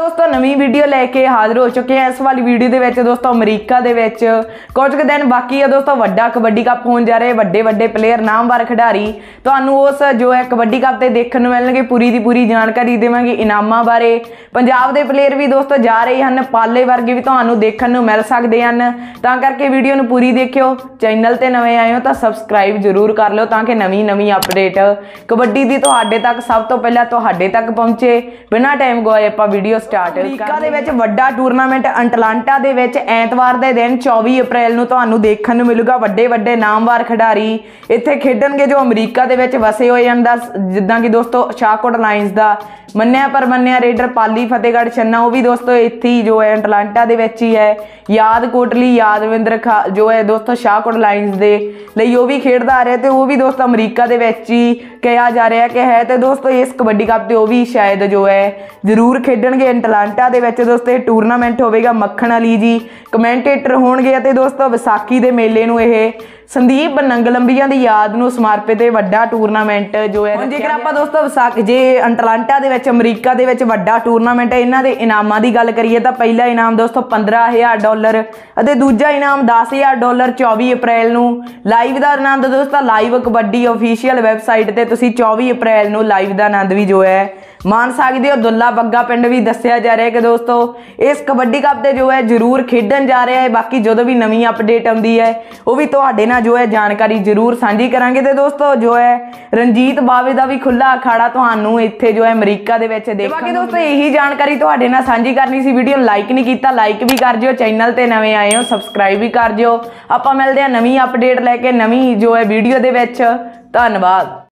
ਦੋਸਤੋ, ਨਵੀਂ ਵੀਡੀਓ ਲੈ ਕੇ ਹਾਜ਼ਰ ਹੋ ਚੁੱਕੇ ਹਾਂ। ਇਸ ਵਾਲੀ ਵੀਡੀਓ ਦੇ ਵਿੱਚ ਦੋਸਤੋ, ਅਮਰੀਕਾ ਦੇ ਵਿੱਚ ਕੁਝ ਕੁ ਦਿਨ ਬਾਕੀ ਆ ਦੋਸਤੋ, ਵੱਡਾ ਕਬੱਡੀ ਕੱਪ ਹੋਣ ਜਾ ਰਿਹਾ। ਵੱਡੇ ਵੱਡੇ ਪਲੇਅਰ ਨਾਮਵਰ ਖਿਡਾਰੀ। ਤੁਹਾਨੂੰ ਉਸ ਜੋ ਹੈ ਕਬੱਡੀ ਕੱਪ ਤੇ ਦੇਖਣ ਨੂੰ ਮਿਲਣਗੇ। ਪੂਰੀ ਦੀ ਪੂਰੀ ਜਾਣਕਾਰੀ ਦੇਵਾਂਗੇ ਇਨਾਮਾਂ ਬਾਰੇ। ਪੰਜਾਬ ਦੇ ਪਲੇਅਰ ਵੀ ਦੋਸਤੋ ਜਾ ਰਹੇ ਹਨ। ਪਾਲੇ ਵਰਗੇ ਵੀ ਤੁਹਾਨੂੰ ਦੇਖਣ ਨੂੰ ਮਿਲ ਸਕਦੇ ਹਨ। ਤਾਂ ਕਰਕੇ ਵੀਡੀਓ ਨੂੰ ਪੂਰੀ ਦੇਖਿਓ। ਚੈਨਲ ਤੇ ਨਵੇਂ ਆਏ ਹੋ ਤਾਂ ਸਬਸਕ੍ਰਾਈਬ ਜ਼ਰੂਰ ਕਰ ਲਿਓ ਤਾਂ ਕਿ ਨਵੀਂ ਨਵੀਂ ਅਪਡੇਟ ਕਬੱਡੀ ਦੀ ਤੁਹਾਡੇ ਤੱਕ ਸਭ ਤੋਂ ਪਹਿਲਾਂ ਤੁਹਾਡੇ ਤੱਕ ਪਹੁੰਚੇ। ਬਿਨਾਂ ਟਾਈਮ ਗਵਾਏ ਆਪਾਂ ਵੀਡੀਓ ਸਟਾਰਟ ਅਮਰੀਕਾ ਦੇ ਵਿੱਚ ਵੱਡਾ ਟੂਰਨਾਮੈਂਟ ਅੰਟਲਾਂਟਾ ਦੇ ਵਿੱਚ ਐਤਵਾਰ ਦੇ ਦਿਨ 24 ਅਪ੍ਰੈਲ ਨੂੰ ਤੁਹਾਨੂੰ ਦੇਖਣ ਨੂੰ ਮਿਲੂਗਾ ਵੱਡੇ ਵੱਡੇ ਨਾਮਵਰ ਖਿਡਾਰੀ। ਇੱਥੇ ਖੇਡਣਗੇ ਜੋ ਅਮਰੀਕਾ ਦੇ ਵਿੱਚ ਵਸੇ ਹੋਏ ਹਨ। ਦਾ ਜਿੱਦਾਂ ਕਿ ਦੋਸਤੋ ਸ਼ਾਹਕੋਟ ਲਾਇਨਸ ਦਾ ਮੰਨਿਆ ਪਰ ਮੰਨਿਆ ਰੇਡਰ ਪਾਲੀ ਫਤਿਹਗੜ੍ਹ ਛੰਨਾ ਉਹ ਵੀ ਦੋਸਤੋ ਇੱਥੇ ਹੀ ਜੋ ਹੈ ਅੰਟਲਾਂਟਾ ਦੇ ਵਿੱਚ ਹੀ ਹੈ। ਯਾਦ ਕੋਟਲੀ ਯਾਦਵਿੰਦਰ ਖਾ ਜੋ ਹੈ ਦੋਸਤੋ ਸ਼ਾਹਕੋਟ ਲਾਇਨਸ ਦੇ ਲਈ ਉਹ ਵੀ ਖੇਡਦਾ ਆ ਰਿਹਾ ਤੇ ਉਹ ਵੀ ਦੋਸਤੋ ਅਮਰੀਕਾ ਦੇ ਵਿੱਚ ਹੀ ਕਿਹਾ ਜਾ ਰਿਹਾ ਕਿ ਹੈ ਤੇ ਦੋਸਤੋ, ਇਸ ਕਬੱਡੀ ਕੱਪ ਤੇ ਉਹ ਵੀ ਸ਼ਾਇਦ ਜੋ ਹੈ ਜ਼ਰੂਰ ਖੇਡਣਗੇ। ਅੰਟਲਾਂਟਾ ਦੇ ਵਿੱਚ ਦੋਸਤੋ, ਇਹ ਟੂਰਨਾਮੈਂਟ ਹੋਵੇਗਾ ਮੱਖਣ ਅਲੀ ਜੀ। ਕਮੈਂਟੇਟਰ ਹੋਣਗੇ ਅਤੇ ਦੋਸਤੋ, ਵਿਸਾਖੀ ਦੇ ਮੇਲੇ ਨੂੰ ਇਹ ਸੰਦੀਪ ਨੰਗਲੰਬੀਆਂ ਦੀ ਯਾਦ ਨੂੰ ਸਮਰਪਿਤ ਇਹ ਵੱਡਾ ਟੂਰਨਾਮੈਂਟ ਜੋ ਹੈ ਜੇਕਰ ਆਪਾਂ ਦੋਸਤੋ ਵਿਸਾਖ ਜੇ ਅੰਟਲਾਂਟਾ ਦੇ ਵਿੱਚ ਅਮਰੀਕਾ ਦੇ ਵਿੱਚ ਵੱਡਾ ਟੂਰਨਾਮੈਂਟ ਹੈ ਇਹਨਾਂ ਦੇ ਇਨਾਮਾਂ ਦੀ ਗੱਲ ਕਰੀਏ ਤਾਂ ਪਹਿਲਾ ਇਨਾਮ ਦੋਸਤੋ 15000 ਡਾਲਰ ਅਤੇ ਦੂਜਾ ਇਨਾਮ 10000 ਡਾਲਰ 24 ਅਪ੍ਰੈਲ ਨੂੰ ਲਾਈਵ ਦਾ। ਆਨੰਦ ਦੋਸਤੋ ਲਾਈਵ ਕਬੱਡੀ ਅਫੀਸ਼ੀਅਲ ਵੈਬਸਾਈਟ ਤੇ ਤੁਸੀਂ 24 ਅਪ੍ਰੈਲ ਨੂੰ ਲਾਈਵ ਦਾ ਆਨੰਦ ਵੀ ਜੋ ਹੈ ਮਾਨ ਸਕਦੇ ਹੋ ਦੁੱਲਾ ਬੱਗਾ ਪਿੰਡ ਵੀ ਦੱਸਿਆ ਜਾ ਰਿਹਾ ਕਿ ਦੋਸਤੋ ਇਸ ਕਬੱਡੀ ਕੱਪ ਤੇ ਜੋ ਹੈ ਜ਼ਰੂਰ ਖੇਡਣ ਜਾ ਰਿਹਾ ਹੈ ਬਾਕੀ ਜਦੋਂ ਵੀ ਨਵੀਂ ਅਪਡੇਟ ਆਉਂਦੀ ਹੈ ਉਹ ਵੀ ਤੁਹਾਡੇ ਨਾਲ ਜੋ ਹੈ ਜਾਣਕਾਰੀ ਜ਼ਰੂਰ ਸਾਂਝੀ ਕਰਾਂਗੇ ਤੇ ਦੋਸਤੋ ਜੋ ਹੈ ਰਣਜੀਤ ਬਾਵੇ ਦਾ ਵੀ ਖੁੱਲਾ ਅਖਾੜਾ ਤੁਹਾਨੂੰ ਇੱਥੇ ਜੋ ਹੈ ਅਮਰੀਕਾ ਦੇ ਵਿੱਚ ਦੇਖਣ ਬਾਕੀ ਦੋਸਤੋ ਇਹੀ ਜਾਣਕਾਰੀ ਤੁਹਾਡੇ ਨਾਲ ਸਾਂਝੀ ਕਰਨੀ ਸੀ ਵੀਡੀਓ ਲਾਈਕ ਨਹੀਂ ਕੀਤਾ ਲਾਈਕ ਵੀ ਕਰ ਜਿਓ ਚੈਨਲ ਤੇ ਨਵੇਂ ਆਏ ਹੋ ਸਬਸਕ੍ਰਾਈਬ ਵੀ ਕਰ ਜਿਓ। ਆਪਾਂ ਮਿਲਦੇ ਹਾਂ ਨਵੀਂ ਅਪਡੇਟ ਲੈ ਕੇ ਨਵੀਂ ਜੋ ਹੈ ਵੀਡੀਓ ਦੇ ਵਿੱਚ। ਧੰਨਵਾਦ।